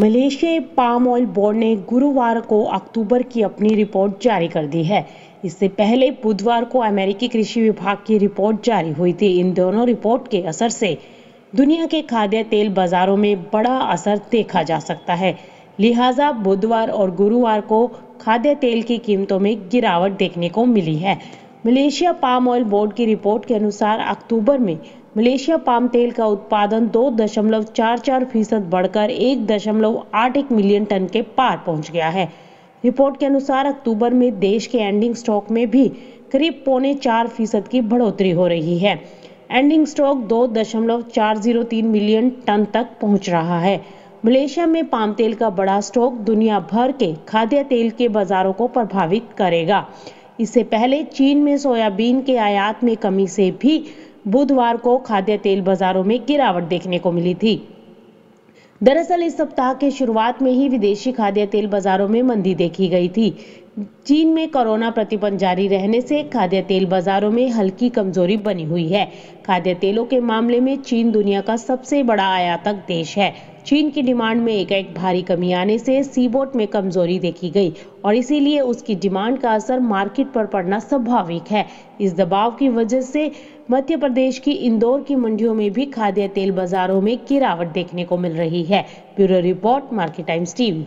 मलेशियाई palm oil board ने गुरुवार को अक्टूबर की अपनी रिपोर्ट जारी कर दी है। इससे पहले बुधवार को अमेरिकी कृषि विभाग की रिपोर्ट जारी हुई थी। इन दोनों रिपोर्ट के असर से दुनिया के खाद्य तेल बाजारों में बड़ा असर देखा जा सकता है। लिहाजा बुधवार और गुरुवार को खाद्य तेल की कीमतों में गिरावट देखने को मिली है। मलेशिया पाम ऑयल बोर्ड की रिपोर्ट के अनुसार अक्टूबर में मलेशिया पाम तेल का उत्पादन दो दशमलव चार चार फ़ीसद बढ़कर एक दशमलव आठ एक मिलियन टन के पार पहुँच गया है। रिपोर्ट के अनुसार अक्टूबर में देश के एंडिंग स्टॉक में भी करीब पौने चार फ़ीसद की बढ़ोतरी हो रही है। एंडिंग स्टॉक दो दशमलव चार ज़ीरो तीन मिलियन टन तक पहुँच रहा है। मलेशिया में पाम तेल का बड़ा स्टॉक दुनिया भर के खाद्य तेल के बाजारों को प्रभावित करेगा। इससे पहले चीन में सोयाबीन के आयात में कमी से भी बुधवार को खाद्य तेल बाजारों में गिरावट देखने को मिली थी। दरअसल इस सप्ताह के शुरुआत में ही विदेशी खाद्य तेल बाजारों में मंदी देखी गई थी चीन में कोरोना प्रतिबंध जारी रहने से खाद्य तेल बाजारों में हल्की कमज़ोरी बनी हुई है। खाद्य तेलों के मामले में चीन दुनिया का सबसे बड़ा आयातक देश है। चीन की डिमांड में एक एक भारी कमी आने से सीबोट में कमज़ोरी देखी गई और इसीलिए उसकी डिमांड का असर मार्केट पर पड़ना स्वाभाविक है। इस दबाव की वजह से मध्य प्रदेश की इंदौर की मंडियों में भी खाद्य तेल बाजारों में गिरावट देखने को मिल रही है। Bureau report market times TV.